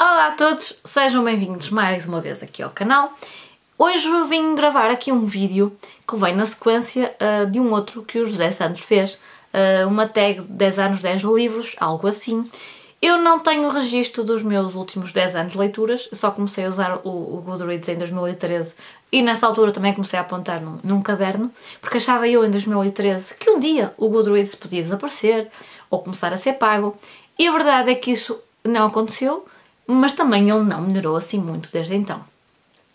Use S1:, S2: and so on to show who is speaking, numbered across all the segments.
S1: Olá a todos, sejam bem-vindos mais uma vez aqui ao canal. Hoje vim gravar aqui um vídeo que vem na sequência uh, de um outro que o José Santos fez, uh, uma tag 10 anos, 10 livros, algo assim. Eu não tenho registro dos meus últimos 10 anos de leituras, só comecei a usar o, o Goodreads em 2013 e nessa altura também comecei a apontar num, num, caderno, porque achava eu em 2013 que um dia o Goodreads podia desaparecer ou começar a ser pago, e a verdade é que isso não aconteceu, mas também ele não melhorou assim muito desde então.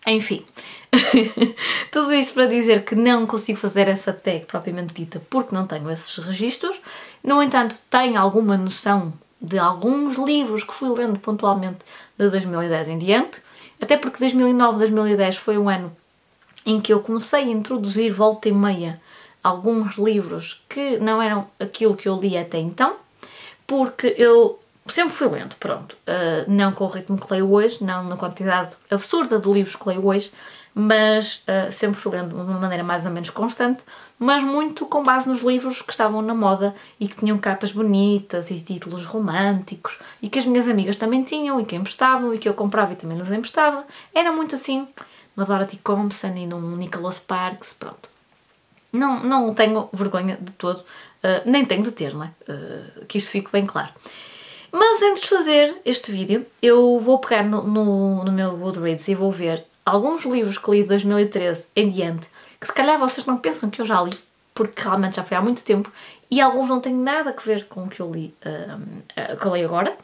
S1: Enfim, tudo isso para dizer que não consigo fazer essa tag propriamente dita porque não tenho esses registros. No entanto, tenho alguma noção de alguns livros que fui lendo pontualmente de 2010 em diante, até porque 2009, 2010 foi um ano em que eu comecei a introduzir volta e meia alguns livros que não eram aquilo que eu li até então, porque eu sempre fui lendo, pronto. Uh, não com o ritmo que leio hoje, não na quantidade absurda de livros que leio hoje, mas uh, sempre fui lendo de uma maneira mais ou menos constante, mas muito com base nos livros que estavam na moda e que tinham capas bonitas e títulos românticos e que as minhas amigas também tinham e que emprestavam e que eu comprava e também las emprestava. Era muito assim, uma Dorothy Compson e num Nicholas Sparks, pronto. Não, não tenho vergonha de todo, uh, nem tenho de ter, não é? que isto fique bem claro. Mas antes de fazer este vídeo, eu vou pegar no, no, no meu Goodreads e vou ver alguns livros que li de 2013 em diante, que se calhar vocês não pensam que eu já li, porque realmente já foi há muito tempo, e alguns não têm nada a ver com o que eu li, uh, uh, que eu agora.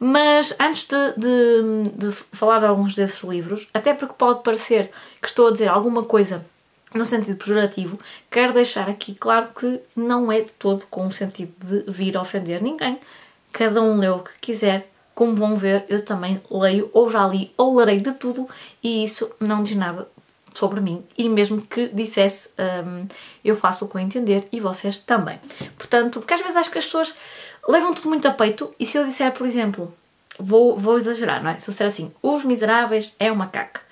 S1: Mas antes de, de, de falar de alguns desses livros, até porque pode parecer que estou a dizer alguma coisa no sentido pejorativo, quero deixar aqui claro que não é de todo com o sentido de vir ofender ninguém, cada um lê o que quiser. Como vão ver, eu também leio, ou já li, ou lerei de tudo, e isso não diz nada sobre mim. E mesmo que dissesse, um, eu faço o que eu entender e vocês também. Portanto, porque às vezes acho que as pessoas levam tudo muito a peito, e se eu disser, por exemplo, vou, vou exagerar, não é? Se eu disser assim, Os Miseráveis é uma caca.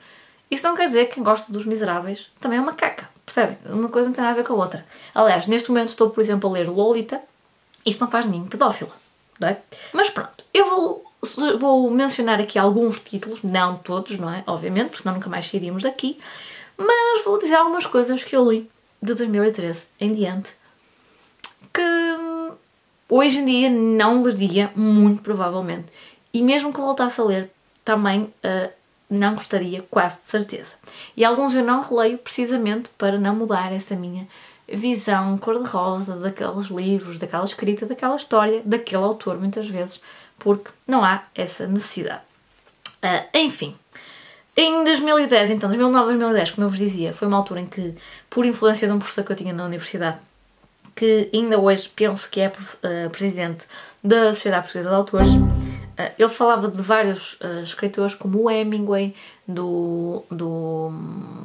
S1: Isso não quer dizer que quem gosta dos Miseráveis também é uma caca. Percebem? Uma coisa não tem nada a ver com a outra. Aliás, neste momento estou, por exemplo, a ler Lolita. Isso não faz de mim pedófila não é? Mas pronto, eu vou, vou mencionar aqui alguns títulos, não todos, não é? Obviamente, porque senão nunca mais sairíamos daqui, mas vou dizer algumas coisas que eu li de 2013 em diante que hoje em dia não leria, muito provavelmente. E mesmo que voltasse a ler, também uh, não gostaria, quase de certeza. E alguns eu não releio precisamente para não mudar essa minha visão cor-de-rosa daqueles livros, daquela escrita, daquela história, daquele autor, muitas vezes, porque não há essa necessidade. Uh, enfim, em 2010, então, 2009 2010, como eu vos dizia, foi uma altura em que, por influência de um professor que eu tinha na universidade, que ainda hoje penso que é uh, presidente da Sociedade Portuguesa de Autores, uh, ele falava de vários escritores como o Hemingway, do, do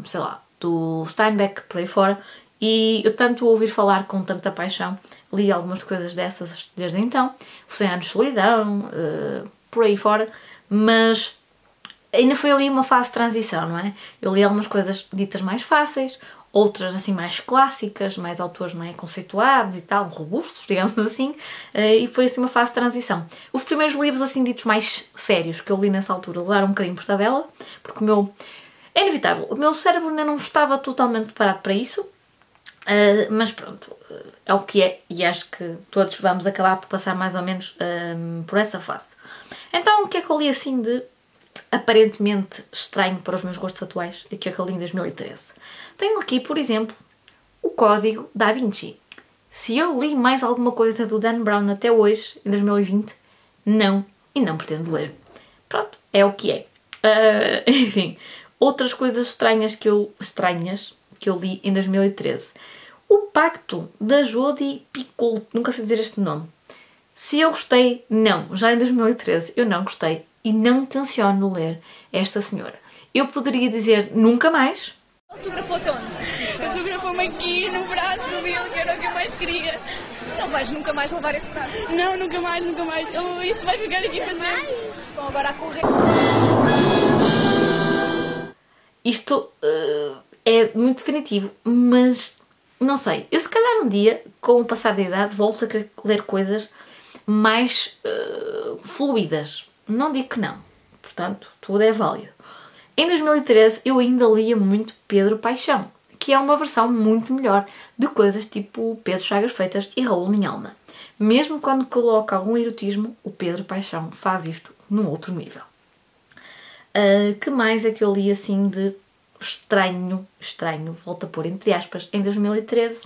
S1: sei lá, do Steinbeck, por aí fora, e eu tanto ouvir falar com tanta paixão, li algumas coisas dessas desde então, os 100 anos de solidão, uh, por aí fora, mas ainda foi ali uma fase de transição, não é? Eu li algumas coisas ditas mais fáceis, outras assim mais clássicas, mais autores não é, conceituados e tal, robustos, digamos assim, uh, e foi assim uma fase de transição. Os primeiros livros assim ditos mais sérios que eu li nessa altura levaram um bocadinho por tabela, porque o meu... É inevitável, o meu cérebro ainda não estava totalmente preparado para isso, Uh, mas pronto, é o que é e acho que todos vamos acabar por passar mais ou menos um, por essa fase. Então, o que é que eu li assim de aparentemente estranho para os meus gostos atuais? O que é que eu li em 2013? Tenho aqui, por exemplo, o Código da Vinci. Se eu li mais alguma coisa do Dan Brown até hoje, em 2020, não, e não pretendo ler. Pronto, é o que é. Uh, enfim, outras coisas estranhas que eu. estranhas que eu li em 2013. O Pacto da Jodie Picoult, nunca sei dizer este nome. Se eu gostei, não. Já em 2013 eu não gostei e não tenciono ler esta senhora. Eu poderia dizer nunca mais.
S2: Autografou-te onde? Autografou-me aqui no braço, Will, que era o que eu mais queria. Não vais nunca mais levar esse braço? Não, nunca mais, nunca mais. Ele, isso vai ficar aqui a fazer. Bom, agora a correr.
S1: Isto uh, é muito definitivo, mas não sei. Eu, se calhar, um dia, com o passar da idade, volto a ler coisas mais uh, fluídas. Não digo que não. portanto, tudo é válido. Em 2013 eu ainda lia muito Pedro Paixão, que é uma versão muito melhor de coisas tipo Pedro Chagas Feitas e Raul Minhalma. Mesmo quando coloca algum erotismo, o Pedro Paixão faz isto num outro nível. Uh, que mais é que eu li assim de estranho, estranho, volto a pôr entre aspas, em 2013?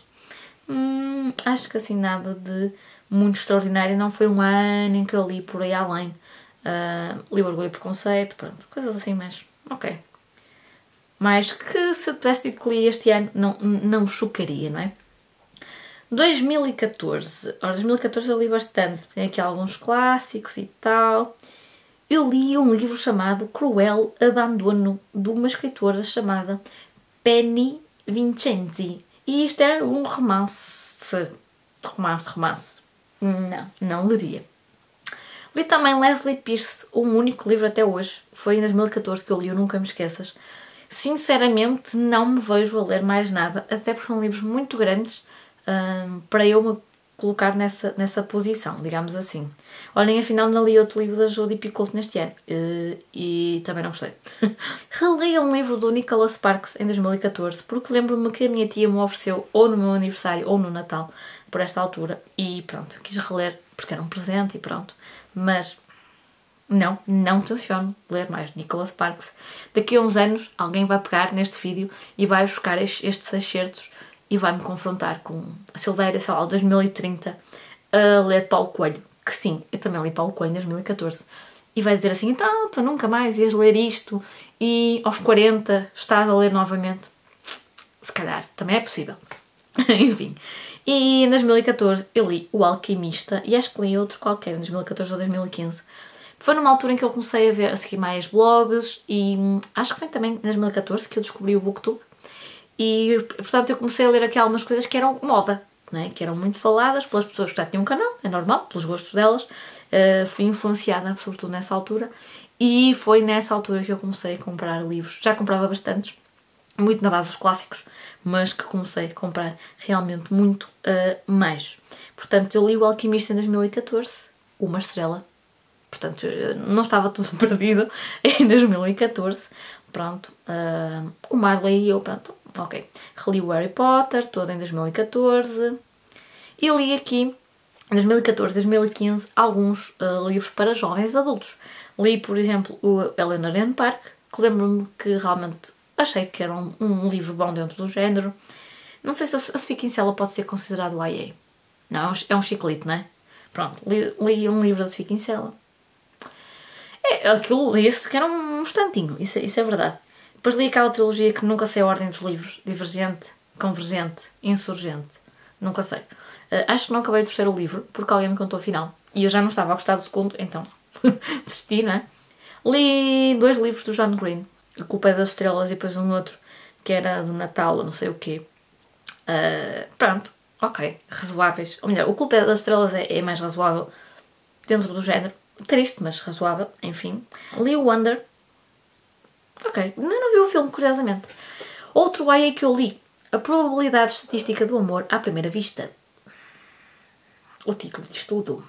S1: Hum, acho que assim nada de muito extraordinário, não foi um ano em que eu li por aí além. Uh, li Orgulho e Preconceito, pronto, coisas assim, mas ok. Mas que se eu tivesse dito que li este ano, não, não chocaria, não é? 2014. Ora, 2014 eu li bastante. Tem aqui alguns clássicos e tal. Eu li um livro chamado Cruel Abandono, de uma escritora chamada Penny Vincenzi. E isto é um romance. Romance, romance. Não, não leria. Li também Leslie Pierce, um único livro até hoje. Foi em 2014 que eu li, eu nunca me esqueças. Sinceramente, não me vejo a ler mais nada, até porque são livros muito grandes um, para eu me colocar nessa, nessa posição, digamos assim. Olhem, afinal não li outro livro da Judy Picoult neste ano uh, e também não gostei. Reli um livro do Nicholas Sparks em 2014 porque lembro-me que a minha tia me ofereceu ou no meu aniversário ou no Natal, por esta altura, e pronto, quis reler porque era um presente e pronto. Mas não, não tenciono ler mais Nicholas Sparks. Daqui a uns anos alguém vai pegar neste vídeo e vai buscar estes excertos e vai-me confrontar com a Silveira, sei lá, 2030, a ler Paulo Coelho. Que sim, eu também li Paulo Coelho em 2014. E vai dizer assim, então, tu nunca mais ias ler isto e aos 40 estás a ler novamente. Se calhar, também é possível. Enfim. E em 2014 eu li O Alquimista e acho que li outro qualquer, em 2014 ou 2015. Foi numa altura em que eu comecei a ver, a seguir mais blogs e hum, acho que foi também em 2014 que eu descobri o Booktube e, portanto, eu comecei a ler aqui algumas coisas que eram moda, né? que eram muito faladas pelas pessoas que já tinham um canal, é normal, pelos gostos delas. Uh, fui influenciada, sobretudo nessa altura, e foi nessa altura que eu comecei a comprar livros. Já comprava bastantes, muito na base dos clássicos, mas que comecei a comprar realmente muito uh, mais. Portanto, eu li O Alquimista em 2014, uma estrela. Portanto, não estava tudo perdido em 2014. Pronto, uh, o Marley e eu, pronto, Ok. Reli o Harry Potter, todo em 2014. E li aqui, em 2014, 2015, alguns uh, livros para jovens adultos. Li, por exemplo, o Eleanor and Park, que lembro-me que realmente achei que era um, um, livro bom dentro do género. Não sei se a, a Sofia Kinsella pode ser considerado YA. Não, é um é chiclete, não é? Pronto, li, li um livro da Sofia Kinsella. É, aquilo, esse que era um, um instantinho, isso, isso é verdade. Depois li aquela trilogia que nunca sei a ordem dos livros: Divergente, Convergente, Insurgente. Nunca sei. Uh, acho que não acabei o terceiro livro porque alguém me contou o final. E eu já não estava a gostar do segundo, então desisti, não é? Li dois livros do John Green: A Culpa é das Estrelas e depois um outro que era do Natal ou não sei o quê. Uh, pronto, ok, razoáveis. Ou melhor, O Culpa é das Estrelas é, é mais razoável dentro do género. Triste, mas razoável, enfim. Li o Wonder, Ok, ainda não vi o filme, curiosamente. Outro YA que eu li, A Probabilidade Estatística do Amor à Primeira Vista. O título diz tudo.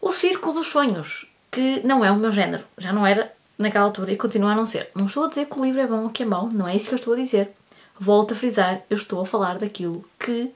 S1: O Circo dos Sonhos, que não é o meu género, já não era naquela altura e continua a não ser. Não estou a dizer que o livro é bom ou que é mau, não é isso que eu estou a dizer. Volto a frisar, eu estou a falar daquilo que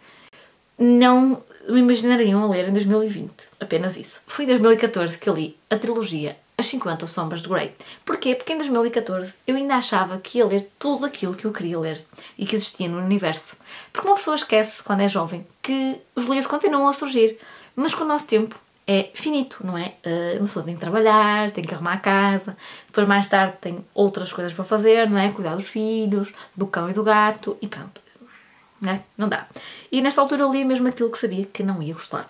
S1: não me imaginariam a ler em 2020. Apenas isso. Foi em 2014 que eu li a trilogia as 50 Sombras de Grey. Porquê? Porque em 2014 eu ainda achava que ia ler tudo aquilo que eu queria ler e que existia no universo. Porque uma pessoa esquece, quando é jovem, que os livros continuam a surgir, mas que o nosso tempo é finito, não é? Uh, uma pessoa tem que trabalhar, tem que arrumar a casa, depois mais tarde tem outras coisas para fazer, não é? Cuidar dos filhos, do cão e do gato e pronto. Não, é? não dá. E nesta altura eu li mesmo aquilo que sabia que não ia gostar.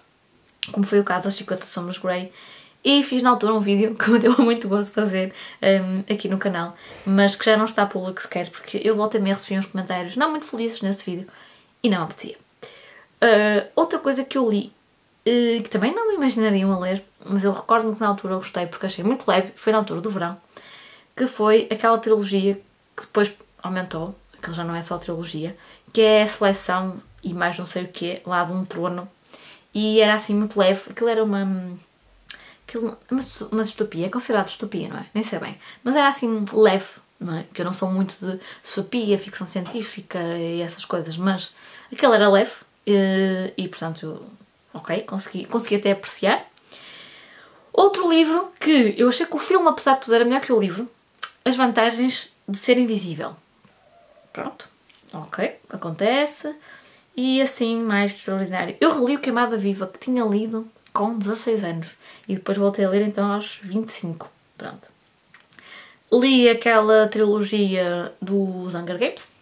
S1: Como foi o caso das 50 Sombras Grey e fiz na altura um vídeo que me deu muito gosto fazer um, aqui no canal, mas que já não está público sequer, porque eu voltei a receber uns comentários não muito felizes nesse vídeo e não apetecia. Uh, outra coisa que eu li, uh, que também não me imaginariam a ler, mas eu recordo-me que na altura eu gostei porque achei muito leve, foi na altura do verão, que foi aquela trilogia que depois aumentou, que já não é só trilogia, que é a seleção e mais não sei o que lá de um trono, e era assim muito leve, aquilo era uma Aquilo, uma, uma distopia, é considerado distopia, não é? Nem sei bem. Mas era assim, leve, não é? Que eu não sou muito de distopia, ficção científica e essas coisas, mas aquele era leve e, e portanto, ok, consegui, consegui até apreciar. Outro livro que eu achei que o filme, apesar de tudo, era melhor que o livro, As Vantagens de Ser Invisível. Pronto, ok, acontece. E assim, mais extraordinário. Eu reli o Queimada Viva, que tinha lido com 16 anos. E depois voltei a ler então aos 25. Pronto. Li aquela trilogia dos Hunger Games.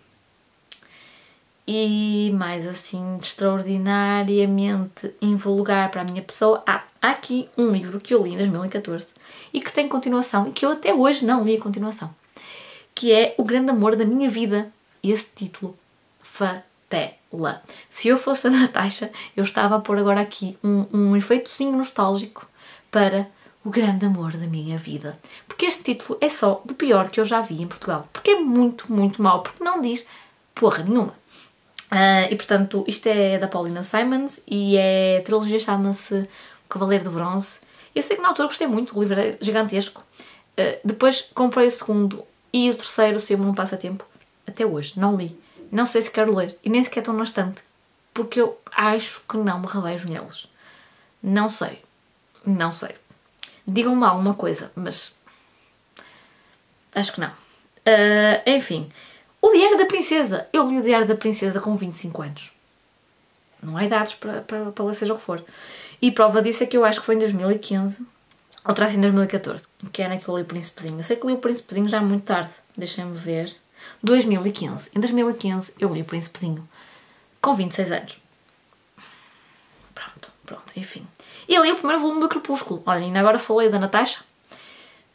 S1: E mais assim, extraordinariamente invulgar para a minha pessoa. Há aqui um livro que eu li em 2014 e que tem continuação e que eu até hoje não li a continuação. Que é O Grande Amor da Minha Vida. Esse título, fatela. Se eu fosse a Natasha, eu estava a pôr agora aqui um, um efeitozinho nostálgico para o grande amor da minha vida. Porque este título é só do pior que eu já vi em Portugal. Porque é muito, muito mau. Porque não diz porra nenhuma. Uh, e portanto, isto é da Paulina Simons e é, a trilogia chama-se O Cavaleiro de Bronze. Eu sei que na altura gostei muito, o livro é gigantesco. Uh, depois comprei o segundo e o terceiro saiu-me num passatempo. Até hoje, não li. Não sei se quero ler e nem sequer estão na estante. Porque eu acho que não me revejo neles. Não sei. Não sei. Digam-me lá uma coisa, mas. Acho que não. Uh, enfim. O Diário da Princesa. Eu li o Diário da Princesa com 25 anos. Não há idades para, para, para seja o que for. E prova disso é que eu acho que foi em 2015, ou sido em 2014, que é naquele li o Príncipezinho. Eu sei que li o Príncipezinho já muito tarde. Deixem-me ver. 2015. Em 2015 eu li o Príncipezinho com 26 anos. Pronto, pronto, enfim. E li o primeiro volume do Crepúsculo. Olha, ainda agora falei da Natasha.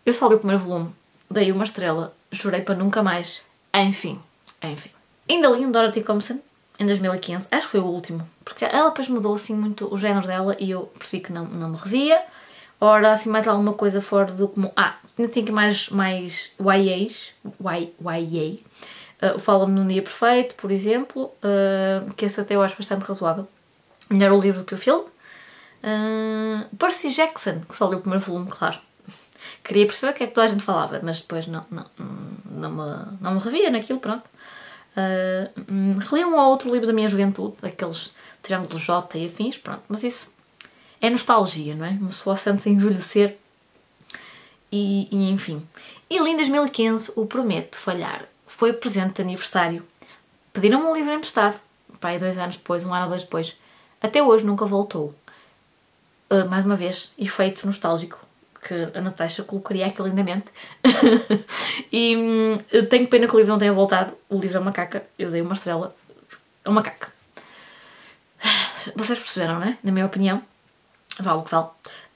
S1: Eu só li o primeiro volume, dei uma estrela, jurei para nunca mais. Enfim, enfim. Ainda li um Dorothy Thompson em 2015, acho que foi o último, porque ela depois mudou assim muito o género dela e eu percebi que não, não me revia. Ora, assim, mais alguma coisa fora do comum. Ah, tinha que mais, mais YAs, y, YA. Uh, o Fala-me num Dia Perfeito, por exemplo, uh, que esse até eu acho bastante razoável. Melhor o livro do que o filme. Uh, Percy Jackson, que só li o primeiro volume, claro. Queria perceber o que é que toda a gente falava, mas depois não, não, não, me, não me revia naquilo, pronto. Uh, reli um ou outro livro da minha juventude, aqueles Triângulos J e afins, pronto, mas isso é nostalgia, não é? Uma pessoa sente-se a envelhecer e, e, enfim. E li em 2015 o Prometo Falhar. Foi presente de aniversário. Pediram-me um livro emprestado. Pai, dois anos depois, um ano ou dois depois. Até hoje nunca voltou. Uh, mais uma vez, efeito nostálgico que a Natasha colocaria aqui lindamente. e hum, tenho pena que o livro não tenha voltado. O livro é uma caca. Eu dei uma estrela. É uma caca. Vocês perceberam, não é? Na minha opinião vale o que vale.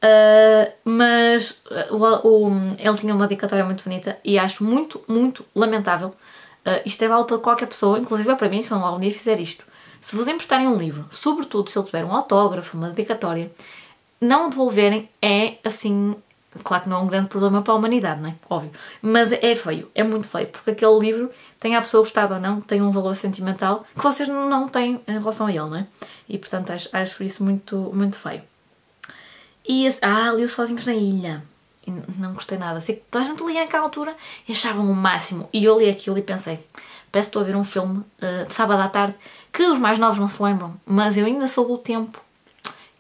S1: Uh, mas uh, o, o, ele tinha uma dedicatória muito bonita e acho muito, muito lamentável. Uh, isto é vale para qualquer pessoa, inclusive é para mim, se eu algum dia fizer isto. Se vos emprestarem um livro, sobretudo se ele tiver um autógrafo, uma dedicatória, não o devolverem é assim. Claro que não é um grande problema para a humanidade, não é? Óbvio. Mas é feio, é muito feio, porque aquele livro, tenha a pessoa gostado ou não, tem um valor sentimental que vocês não têm em relação a ele, não é? E portanto acho, acho isso muito, muito feio. E ah, li Sozinhos na Ilha. E não gostei nada. Sei que toda a gente lia naquela altura e achavam o máximo. E eu li aquilo e pensei, parece que estou a ver um filme uh, de sábado à tarde que os mais novos não se lembram, mas eu ainda sou do tempo.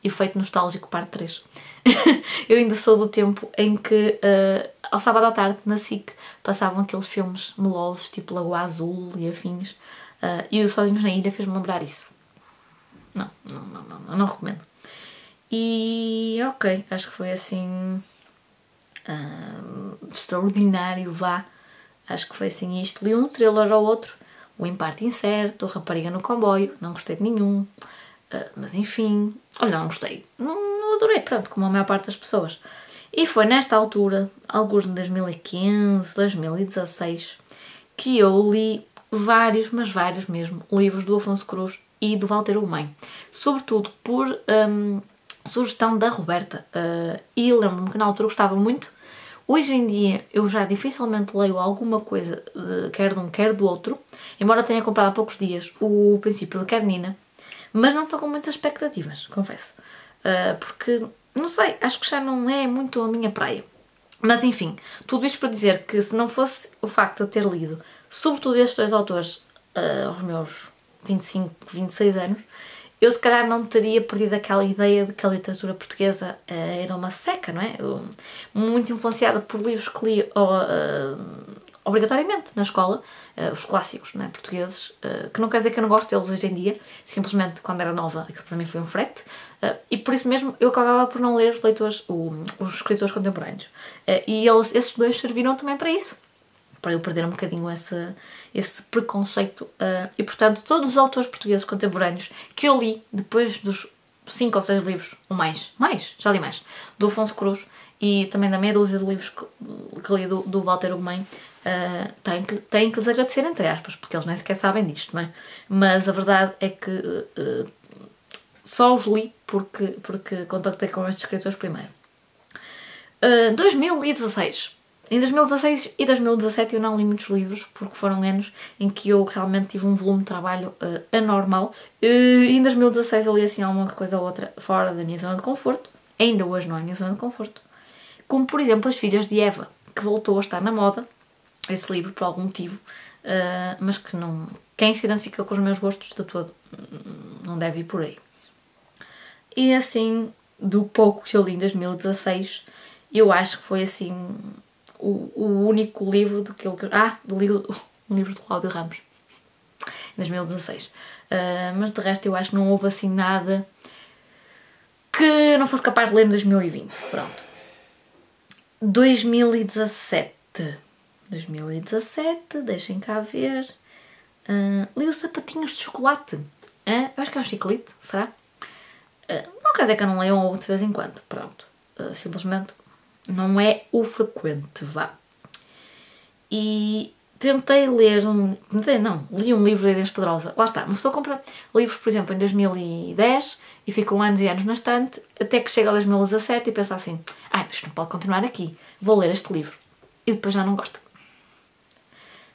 S1: Efeito nostálgico, parte 3. eu ainda sou do tempo em que, uh, ao sábado à tarde, na SIC, passavam aqueles filmes melosos, tipo Lagoa Azul e afins. Uh, e o Sozinhos na Ilha fez-me lembrar isso. Não, não, não, não, não recomendo. E ok, acho que foi assim uh, extraordinário, vá. Acho que foi assim isto. Li um thriller ao outro, o Imparte Incerto, Rapariga no Comboio, não gostei de nenhum. Uh, mas enfim, olha, não gostei. Não, não adorei, pronto, como a maior parte das pessoas. E foi nesta altura, alguns de 2015, 2016, que eu li vários, mas vários mesmo, livros do Afonso Cruz e do Walter Ugumem. Sobretudo por um, sugestão da Roberta. Uh, e lembro-me que na altura gostava muito. Hoje em dia eu já dificilmente leio alguma coisa, de, quer de um, quer do outro, embora tenha comprado há poucos dias o princípio de Carnina, mas não estou com muitas expectativas, confesso. Uh, porque não sei, acho que já não é muito a minha praia. Mas enfim, tudo isto para dizer que se não fosse o facto de eu ter lido, sobretudo estes dois autores, uh, aos meus 25, 26 anos, eu se calhar não teria perdido aquela ideia de que a literatura portuguesa uh, era uma seca, não é? Eu, muito influenciada por livros que li uh, obrigatoriamente na escola, uh, os clássicos não é? portugueses, que não quer dizer que eu não gosto deles hoje em dia, simplesmente quando era nova aquilo para mim foi um frete, e por isso mesmo eu acabava por não ler os leitores, o, os escritores contemporâneos. e eles, esses dois serviram também para isso para eu perder um bocadinho esse, esse preconceito. Uh, e portanto, todos os autores portugueses contemporâneos que eu li depois dos cinco ou seis livros, ou mais, mais, já li mais, do Afonso Cruz e também da meia dúzia de livros que, que li do, do Walter Ugumem, uh, tenho, que, tenho que lhes agradecer, entre aspas, porque eles nem sequer sabem disto, não é? Mas a verdade é que uh, só os li porque, porque contactei com estes escritores primeiro. Uh, 2016 em 2016 e 2017 eu não li muitos livros, porque foram anos em que eu realmente tive um volume de trabalho uh, anormal. Uh, em 2016 eu li assim alguma coisa ou outra fora da minha zona de conforto. Ainda hoje não é a minha zona de conforto. Como, por exemplo, As Filhas de Eva, que voltou a estar na moda, esse livro, por algum motivo, uh, mas que não... Quem se identifica com os meus gostos de todo não deve ir por aí. E assim, do pouco que eu li em 2016, eu acho que foi assim o, o único livro do que eu. Ah, do livro, um livro de Cláudio Ramos, em 2016. Uh, mas de resto eu acho que não houve assim nada que eu não fosse capaz de ler em 2020. Pronto. 2017. 2017, deixem cá ver. Uh, li o Sapatinhos de Chocolate. Uh, eu acho que é um chiclete, será? Uh, não quer dizer que eu não leio um de vez em quando. Pronto. Uh, simplesmente não é o frequente, vá. E tentei ler um. Tentei, não, li um livro da Inês Pedrosa. Lá está, uma pessoa compra livros, por exemplo, em 2010 e ficam anos e anos na estante, até que chega a 2017 e pensa assim: ah, isto não pode continuar aqui, vou ler este livro. E depois já não gosta.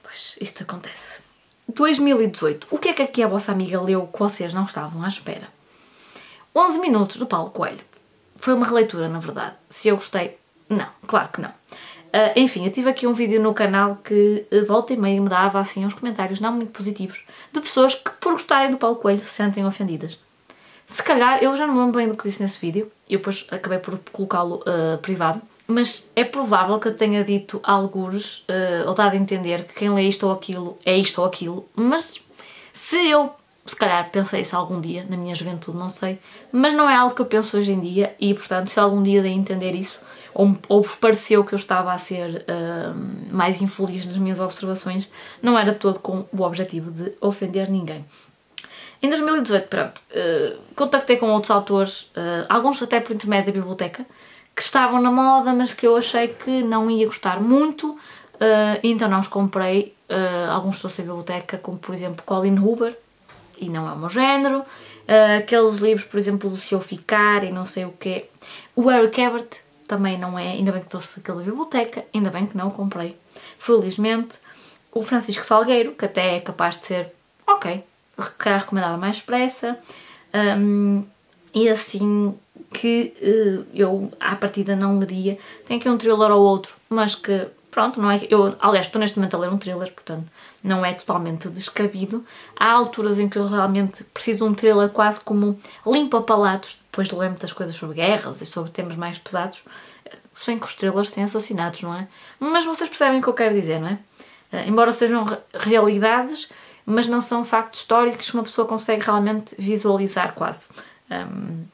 S1: Pois, isto acontece. 2018. O que é que aqui a vossa amiga leu que vocês não estavam à espera? 11 minutos do Paulo Coelho. Foi uma releitura, na verdade. Se eu gostei, não, claro que não. Uh, enfim, eu tive aqui um vídeo no canal que uh, volta e meia me dava assim uns comentários não muito positivos de pessoas que por gostarem do Paulo Coelho se sentem ofendidas. Se calhar, eu já não me lembro bem do que disse nesse vídeo, eu depois acabei por colocá-lo uh, privado, mas é provável que eu tenha dito alguns, uh, ou dado a entender que quem lê isto ou aquilo é isto ou aquilo, mas se eu se calhar pensei isso algum dia, na minha juventude, não sei, mas não é algo que eu penso hoje em dia e, portanto, se algum dia dei a entender isso, ou, ou pareceu que eu estava a ser uh, mais infeliz nas minhas observações, não era todo com o objetivo de ofender ninguém. Em 2018, pronto, uh, contactei com outros autores, uh, alguns até por intermédio da biblioteca, que estavam na moda, mas que eu achei que não ia gostar muito, então não os comprei. alguns trouxe a biblioteca, como por exemplo Colin Huber, e não é o meu género. aqueles livros, por exemplo, do Se Eu Ficar e não sei o quê. O Eric Ebert, também não é, ainda bem que trouxe aquela biblioteca, ainda bem que não o comprei, felizmente. O Francisco Salgueiro, que até é capaz de ser, ok, recomendava mais expressa, um, e assim que uh, eu à partida não leria. Tem aqui um thriller ou outro, mas que pronto, não é eu, aliás, estou neste momento a ler um thriller, portanto, não é totalmente descabido. Há alturas em que eu realmente preciso de um thriller quase como limpa-palatos, depois de ler muitas coisas sobre guerras e sobre temas mais pesados, se bem que os thrillers têm assassinatos, não é? Mas vocês percebem o que eu quero dizer, não é? Uh, embora sejam realidades, mas não são factos históricos que uma pessoa consegue realmente visualizar quase. Um,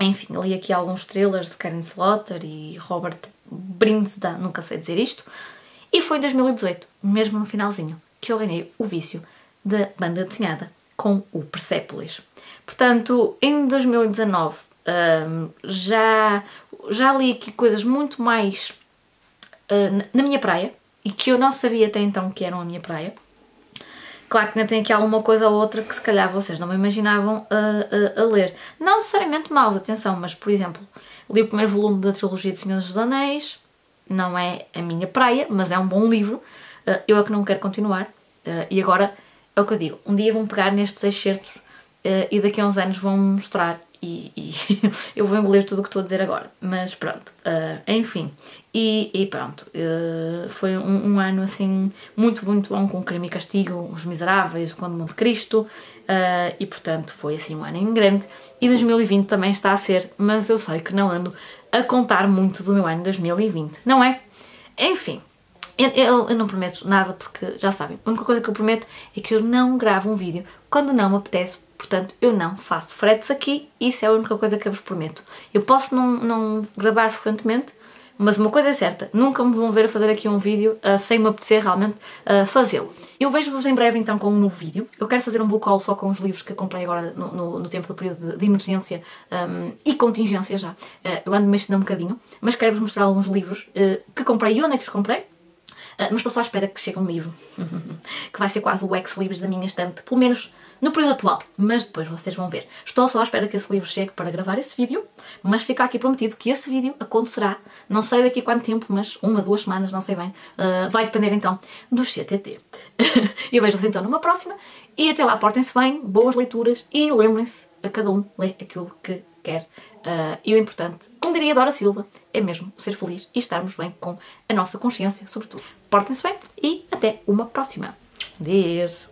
S1: enfim, li aqui alguns thrillers de Karen Slaughter e Robert Brindsda, nunca sei dizer isto, e foi em 2018, mesmo no finalzinho, que eu ganhei o vício da banda desenhada com o Persepolis. Portanto, em 2019 um, já, já li aqui coisas muito mais uh, na minha praia e que eu não sabia até então que eram a minha praia. Claro que ainda tem aqui alguma coisa ou outra que se calhar vocês não me imaginavam a, a, a ler. Não necessariamente maus, atenção, mas por exemplo, li o primeiro volume da trilogia de Senhor dos Anéis, não é a minha praia, mas é um bom livro. Uh, eu é que não quero continuar. Uh, e agora é o que eu digo: um dia vão pegar nestes excertos uh, e daqui a uns anos vão mostrar e, e eu vou engolir tudo o que estou a dizer agora, mas pronto, uh, enfim, e, e pronto, uh, foi um, um, ano assim muito, muito bom com Crime e Castigo, Os Miseráveis, O Conde Monte Cristo, uh, e portanto foi assim um ano em grande, e 2020 também está a ser, mas eu sei que não ando a contar muito do meu ano 2020, não é? Enfim, eu, eu, não prometo nada porque já sabem, a única coisa que eu prometo é que eu não gravo um vídeo quando não me apetece Portanto, eu não faço fretes aqui, isso é a única coisa que eu vos prometo. Eu posso não, não gravar frequentemente, mas uma coisa é certa, nunca me vão ver a fazer aqui um vídeo uh, sem me apetecer realmente uh, fazê-lo. Eu vejo-vos em breve então com um novo vídeo. Eu quero fazer um book haul só com os livros que comprei agora no, no, no tempo do período de, de emergência um, e contingência já. Uh, eu ando mexendo um bocadinho, mas quero-vos mostrar alguns livros que comprei e onde é que os comprei. Uh, mas estou só à espera que chegue um livro, que vai ser quase o ex-libris da minha estante, pelo menos no período atual, mas depois vocês vão ver. Estou só à espera que esse livro chegue para gravar esse vídeo, mas fica aqui prometido que esse vídeo acontecerá, não sei daqui quanto tempo, mas uma, duas semanas, não sei bem, uh, vai depender então do CTT. Eu vejo-vos então numa próxima, e até lá portem-se bem, boas leituras, e lembrem-se, a cada um lê aquilo que quer. Uh, e o importante, como diria Dora Silva, é mesmo ser feliz e estarmos bem com a nossa consciência, sobretudo. Portem-se bem e até uma próxima. Beijo!